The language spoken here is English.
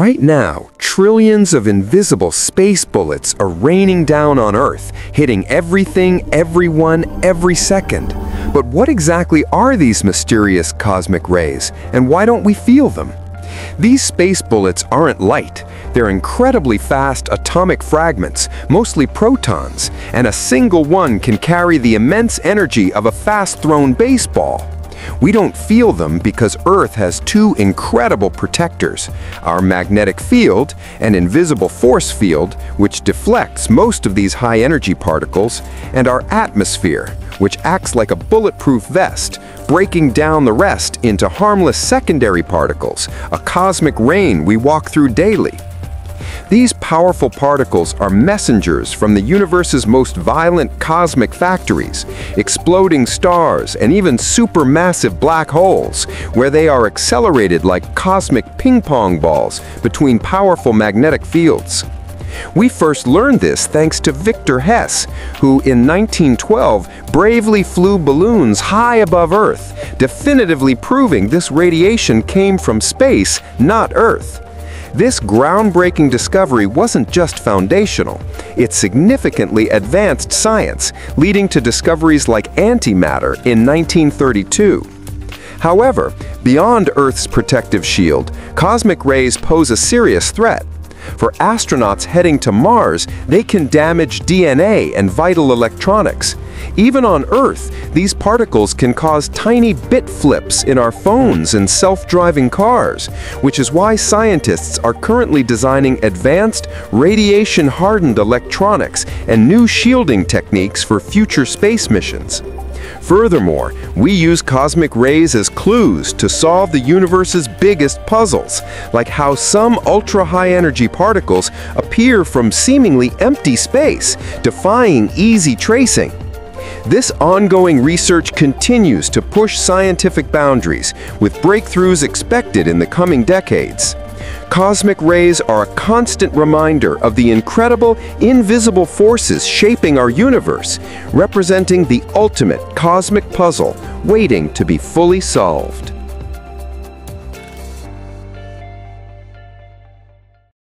Right now, trillions of invisible space bullets are raining down on Earth, hitting everything, everyone, every second. But what exactly are these mysterious cosmic rays, and why don't we feel them? These space bullets aren't light. They're incredibly fast atomic fragments, mostly protons, and a single one can carry the immense energy of a fast-thrown baseball. We don't feel them because Earth has two incredible protectors, our magnetic field, an invisible force field, which deflects most of these high-energy particles, and our atmosphere, which acts like a bulletproof vest, breaking down the rest into harmless secondary particles, a cosmic rain we walk through daily. These powerful particles are messengers from the universe's most violent cosmic factories, exploding stars, and even supermassive black holes, where they are accelerated like cosmic ping-pong balls between powerful magnetic fields. We first learned this thanks to Victor Hess, who in 1912 bravely flew balloons high above Earth, definitively proving this radiation came from space, not Earth. This groundbreaking discovery wasn't just foundational, it significantly advanced science, leading to discoveries like antimatter in 1932. However, beyond Earth's protective shield, cosmic rays pose a serious threat. For astronauts heading to Mars, they can damage DNA and vital electronics. Even on Earth, these particles can cause tiny bit flips in our phones and self-driving cars, which is why scientists are currently designing advanced, radiation-hardened electronics and new shielding techniques for future space missions. Furthermore, we use cosmic rays as clues to solve the universe's biggest puzzles, like how some ultra-high energy particles appear from seemingly empty space, defying easy tracing. This ongoing research continues to push scientific boundaries, with breakthroughs expected in the coming decades. Cosmic rays are a constant reminder of the incredible, invisible forces shaping our universe, representing the ultimate cosmic puzzle waiting to be fully solved.